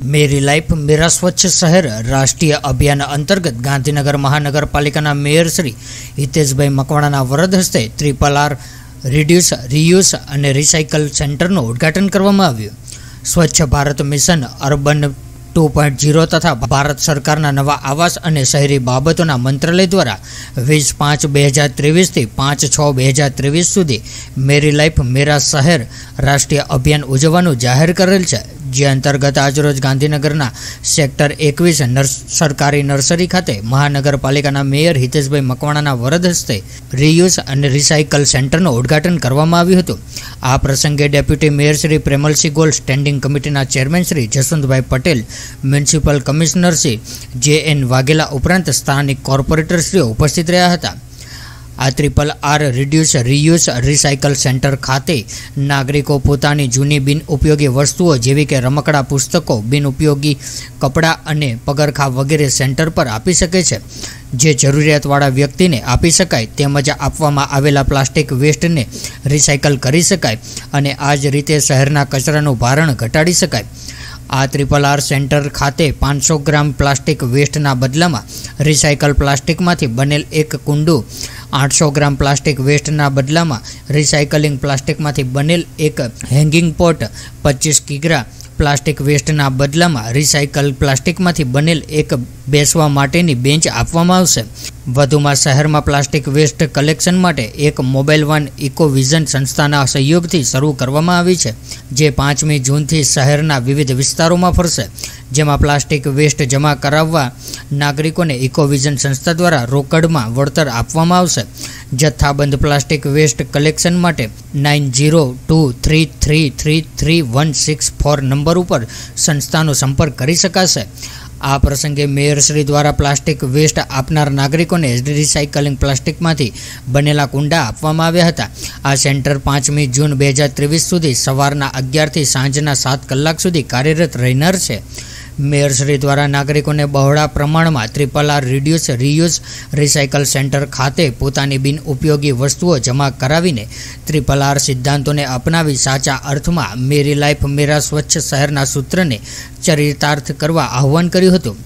મેરી life મેરા સ્વચ્છ શહેર, રાષ્ટ્રીય અભિયાન અંતર્ગત ગાંધીનગર મહાનગરપાલિકાના મેયર શ્રી હિતેશભાઈ મકવાણાના વરદ હસ્તે ત્રિપલ આર રિડ્યુસ રિયુસ અને રિસાયકલ સેન્ટરનું ઉદ્ઘાટન કરવામાં આવ્યું. Swachh Bharat mission urban two point zero તથા ભારત સરકારના નવા આવાસ અને શહેરી બાબતોના મંત્રાલય દ્વારા વીસ પાંચ બે હજાર ત્રેવીસથી પાંચ છ બે હજાર ત્રેવીસ સુધી મેરી લાઈફ મેરા શહેર રાષ્ટ્રીય અભિયાન ઉજવવાનું જાહેર કરેલ છે. જે અંતર્ગત આજરોજ ગાંધીનગરના સેક્ટર એકવીસ સરકારી નર્સરી ખાતે મહાનગરપાલિકાના મેયર હિતેશભાઈ મકવાણાના વરદ હસ્તે રીયુઝ અને રિસાયકલ સેન્ટરનું ઉદ્ઘાટન કરવામાં આવ્યું હતું. આ પ્રસંગે deputy mayor Shri Premalsinh Gol, standing કમિટીના chairman Shri Jaswantbhai Patel, municipal commissioner Shri J N Vaghela ઉપરાંત સ્થાનિક કોર્પોરેટરશ્રીઓ ઉપસ્થિત રહ્યા હતા. આ triple R reduce reuse recycle centre ખાતે નાગરિકો પોતાની જૂની બિનઉપયોગી વસ્તુઓ જેવી કે રમકડા, પુસ્તકો બિનઉપયોગી કપડાં અને પગરખા વગેરે સેન્ટર પર આપી શકે છે. જે જરૂરિયાતવાળા વ્યક્તિને આપી શકાય તેમજ આપવામાં આવેલા પ્લાસ્ટિક વેસ્ટને રિસાયકલ કરી શકાય અને આ જ રીતે શહેરના કચરાનું ભારણ ઘટાડી શકાય. આ ત્રિપલ આર સેન્ટર ખાતે પાંચસો ગ્રામ પ્લાસ્ટિક વેસ્ટના બદલામાં રિસાયકલ પ્લાસ્ટિકમાંથી બનેલ એક કુંડું આઠસો ગ્રામ પ્લાસ્ટિક વેસ્ટના બદલામાં રિસાયકલિંગ પ્લાસ્ટિકમાંથી બનેલ એક હેંગિંગ પોટ, પચીસ કિગ્રા પ્લાસ્ટિક વેસ્ટના બદલામાં રિસાયકલ પ્લાસ્ટિકમાંથી બનેલ એક બેસવા માટેની બેન્ચ આપવામાં આવશે. વધુમાં શહેરમાં પ્લાસ્ટિક વેસ્ટ કલેક્શન માટે એક મોબાઈલ વાન ઇકોવિઝન સંસ્થાના સહયોગથી શરૂ કરવામાં આવી છે, જે પાંચમી જૂનથી શહેરના વિવિધ વિસ્તારોમાં ફરશે, જેમાં પ્લાસ્ટિક વેસ્ટ જમા કરાવવા નાગરિકોને ઇકોવિઝન સંસ્થા દ્વારા રોકડમાં વળતર આપવામાં આવશે. જથ્થાબંધ પ્લાસ્ટિક વેસ્ટ કલેક્શન માટે nine zero two three three three three one six four number ઉપર સંસ્થાનો સંપર્ક કરી શકાશે. આ પ્રસંગે મેયરશ્રી દ્વારા પ્લાસ્ટિક વેસ્ટ આપનાર નાગરિકોને રિસાયકલિંગ પ્લાસ્ટિકમાંથી બનેલા કુંડા આપવામાં આવ્યા હતા. આ સેન્ટર પાંચમી જૂન બે હજાર ત્રેવીસ સુધી સવારના અગિયારથી સાંજના સાત કલાક સુધી કાર્યરત રહેનાર છે. મેયરશ્રી દ્વારા નાગરિકોને બહોળા પ્રમાણમાં triple R reduce reuse recycle centre ખાતે પોતાની બિનઉપયોગી વસ્તુઓ જમા કરાવીને ત્રિપલ આર સિદ્ધાંતોને અપનાવી સાચા અર્થમાં મેરી લાઈફ, મેરા સ્વચ્છ શહેરના સૂત્રને ચરિતાર્થ કરવા આહવાન કર્યું હતું.